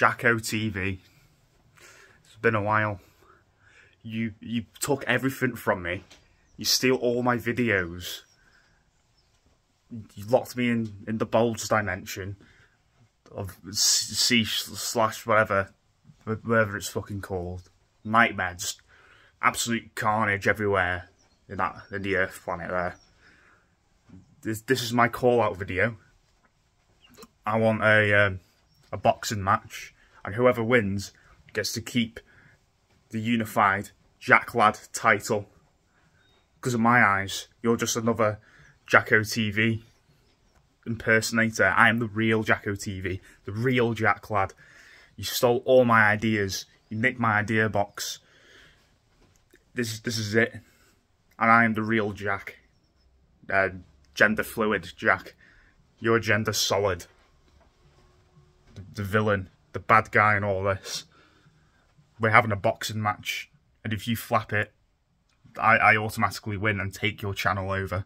Jacko TV. It's been a while. You you took everything from me. You steal all my videos. You locked me in, in the bulge dimension of C slash whatever, whatever it's fucking called. Nightmare, just absolute carnage everywhere in that in the Earth planet there. This this is my call out video. I want a um, a boxing match, and whoever wins gets to keep the unified Jack Lad title. Because in my eyes, you're just another Jacko TV impersonator. I am the real Jacko TV, the real Jack Lad. You stole all my ideas. You nicked my idea box. This is this is it, and I am the real Jack. Uh, gender fluid Jack. You're gender solid the villain, the bad guy and all this. We're having a boxing match, and if you flap it, I, I automatically win and take your channel over.